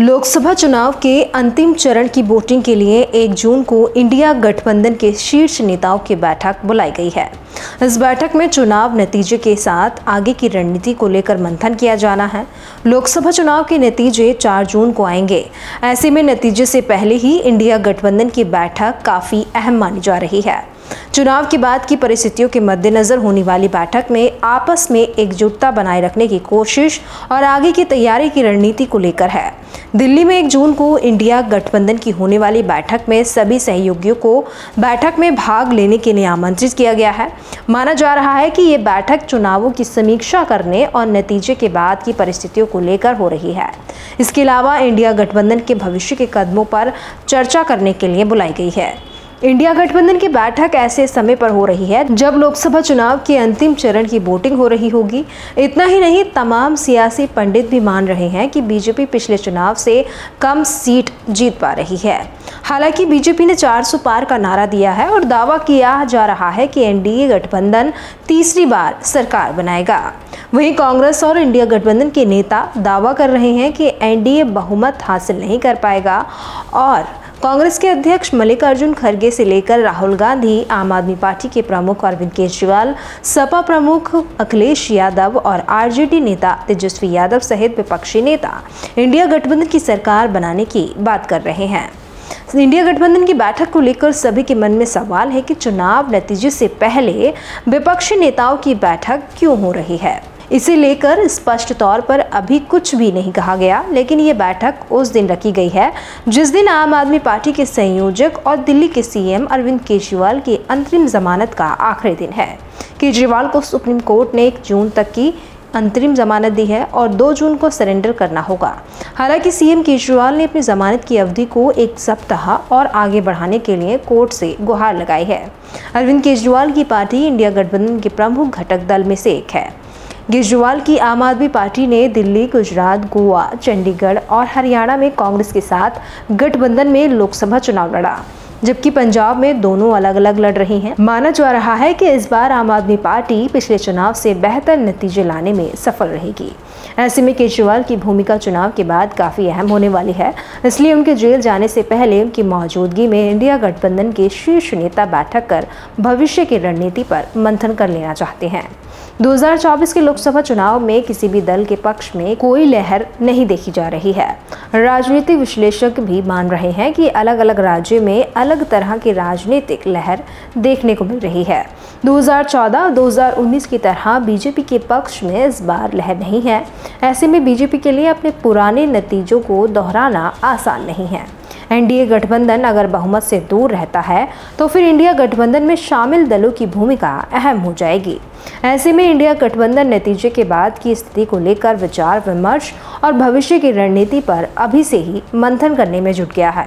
लोकसभा चुनाव के अंतिम चरण की वोटिंग के लिए 1 जून को इंडिया गठबंधन के शीर्ष नेताओं की बैठक बुलाई गई है। इस बैठक में चुनाव नतीजे के साथ आगे की रणनीति को लेकर मंथन किया जाना है। लोकसभा चुनाव के नतीजे 4 जून को आएँगे। ऐसे में नतीजे से पहले ही इंडिया गठबंधन की बैठक काफ़ी अहम मानी जा रही है। चुनाव के बाद की परिस्थितियों के मद्देनजर होने वाली बैठक में आपस में एकजुटता बनाए रखने की कोशिश और आगे की तैयारी की रणनीति को लेकर है। दिल्ली में एक जून को इंडिया गठबंधन की होने वाली बैठक में सभी सहयोगियों को बैठक में भाग लेने के लिए आमंत्रित किया गया है। माना जा रहा है कि ये बैठक चुनावों की समीक्षा करने और नतीजे के बाद की परिस्थितियों को लेकर हो रही है। इसके अलावा इंडिया गठबंधन के भविष्य के कदमों पर चर्चा करने के लिए बुलाई गई है। इंडिया गठबंधन की बैठक ऐसे समय पर हो रही है जब लोकसभा चुनाव के अंतिम चरण की वोटिंग हो रही होगी। इतना ही नहीं, तमाम सियासी पंडित भी मान रहे हैं कि बीजेपी पिछले चुनाव से कम सीट जीत पा रही है। हालाँकि बीजेपी ने 400 पार का नारा दिया है और दावा किया जा रहा है कि एनडीए गठबंधन तीसरी बार सरकार बनाएगा। वहीं कांग्रेस और इंडिया गठबंधन के नेता दावा कर रहे हैं कि एनडीए बहुमत हासिल नहीं कर पाएगा और कांग्रेस के अध्यक्ष मल्लिकार्जुन खड़गे से लेकर राहुल गांधी, आम आदमी पार्टी के प्रमुख अरविंद केजरीवाल, सपा प्रमुख अखिलेश यादव और आरजेडी नेता तेजस्वी यादव सहित विपक्षी नेता इंडिया गठबंधन की सरकार बनाने की बात कर रहे हैं। इंडिया गठबंधन की बैठक को लेकर सभी के मन में सवाल है कि चुनाव नतीजे से पहले विपक्षी नेताओं की बैठक क्यों हो रही है? इसे लेकर स्पष्ट तौर पर अभी कुछ भी नहीं कहा गया, लेकिन ये बैठक उस दिन रखी गई है, जिस दिन आम आदमी पार्टी के संयोजक और दिल्ली के सीएम अरविंद केजरीवाल की अंतरिम जमानत का आखिरी दिन है। केजरीवाल को सुप्रीम कोर्ट ने एक जून तक की अंतरिम जमानत दी है और 2 जून को सरेंडर करना होगा। हालाँकि सीएम केजरीवाल ने अपनी जमानत की अवधि को एक सप्ताह और आगे बढ़ाने के लिए कोर्ट से गुहार लगाई है। अरविंद केजरीवाल की पार्टी इंडिया गठबंधन के प्रमुख घटक दल में से एक है। केजरीवाल की आम आदमी पार्टी ने दिल्ली, गुजरात, गोवा, चंडीगढ़ और हरियाणा में कांग्रेस के साथ गठबंधन में लोकसभा चुनाव लड़ा, जबकि पंजाब में दोनों अलग अलग लड़ रही हैं। माना जा रहा है कि इस बार आम आदमी पार्टी पिछले चुनाव से बेहतर नतीजे लाने में सफल रहेगी। ऐसे में केजरीवाल की भूमिका चुनाव के बाद काफ़ी अहम होने वाली है, इसलिए उनके जेल जाने से पहले उनकी मौजूदगी में इंडिया गठबंधन के शीर्ष नेता बैठक कर भविष्य की रणनीति पर मंथन कर लेना चाहते हैं। 2024 के लोकसभा चुनाव में किसी भी दल के पक्ष में कोई लहर नहीं देखी जा रही है। राजनीतिक विश्लेषक भी मान रहे हैं कि अलग अलग राज्य में अलग तरह की राजनीतिक लहर देखने को मिल रही है। 2014-2019 की तरह बीजेपी के पक्ष में इस बार लहर नहीं है। ऐसे में बीजेपी के लिए अपने पुराने नतीजों को दोहराना आसान नहीं है। एनडीए गठबंधन अगर बहुमत से दूर रहता है तो फिर इंडिया गठबंधन में शामिल दलों की भूमिका अहम हो जाएगी। ऐसे में इंडिया गठबंधन नतीजे के बाद की स्थिति को लेकर विचार, विमर्श और भविष्य की रणनीति पर अभी से ही मंथन करने में जुट गया है।